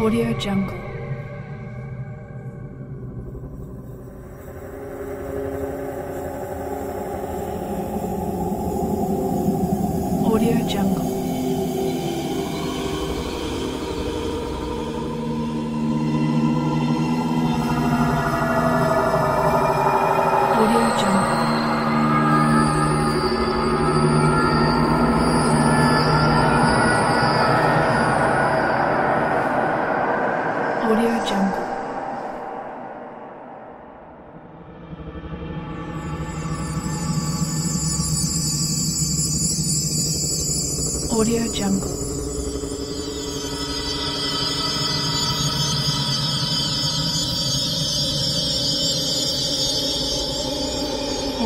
Audio Jungle.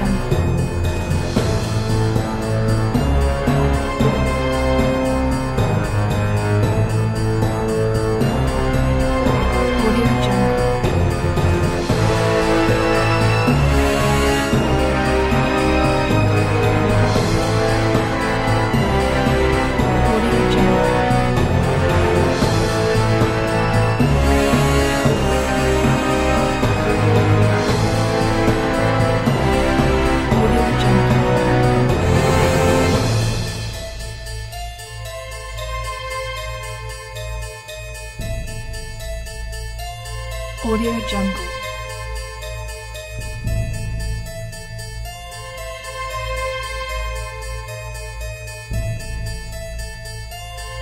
Production.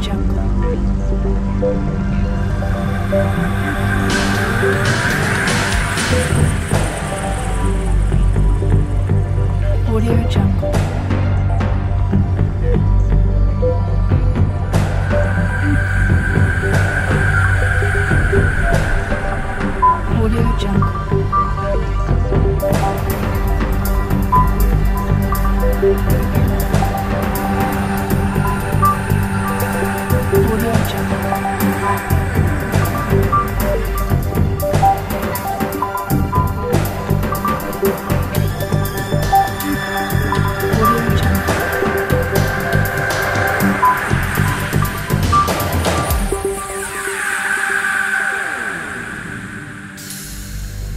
Jungle. Audio Jungle. Audio Jungle. Audio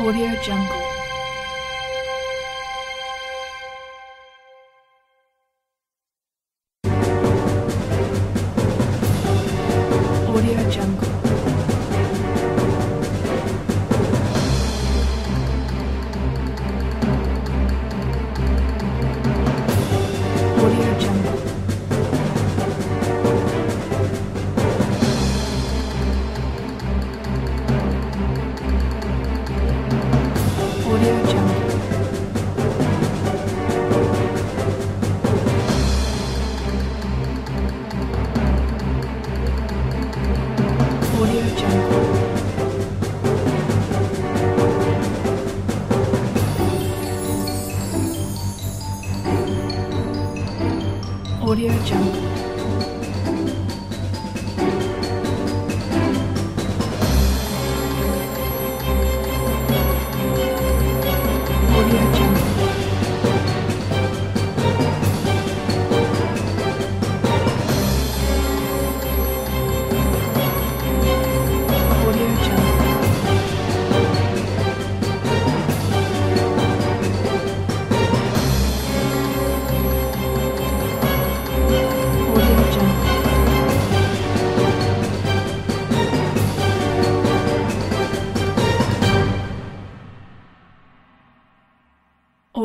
Audio Jungle. Audio Jungle.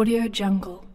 Audio Jungle.